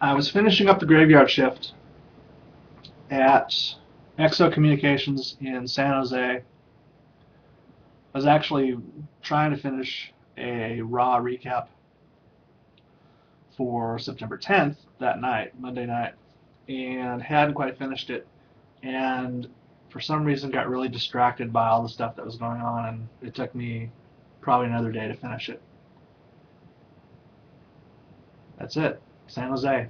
I was finishing up the graveyard shift at Exo Communications in San Jose. I was actually trying to finish a raw recap for September 10th that night, Monday night, and hadn't quite finished it. And for some reason, got really distracted by all the stuff that was going on, and it took me probably another day to finish it. That's it. San Jose.